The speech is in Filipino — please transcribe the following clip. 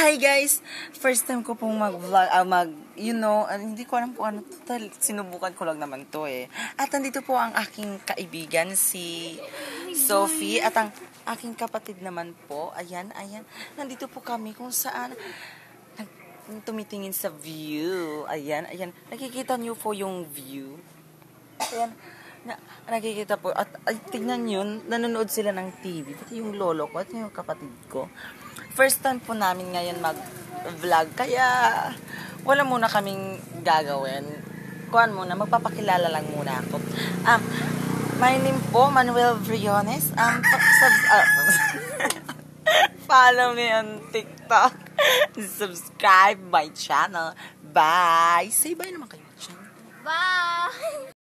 Hi guys! First time ko pong mag-vlog, ah, mag, you know, ah, hindi ko alam po ano, total, sinubukan ko lang naman to eh. At nandito po ang aking kaibigan, si Sophie, at ang aking kapatid naman po, ayan, ayan, nandito po kami kung saan, nag, tumitingin sa view, ayan, ayan, nakikita niyo po yung view. Ayan, na, nakikita po, at ay, tignan yun, nanonood sila ng TV, pati yung lolo ko at yung kapatid ko. First time po namin ngayon mag-vlog, kaya wala muna kaming gagawin. Kuhan muna, magpapakilala lang muna ako. Um, my name po, Manuel Briones. Um, sub, uh, follow me on TikTok. Subscribe my channel. Bye! Say bye naman kayo. Bye!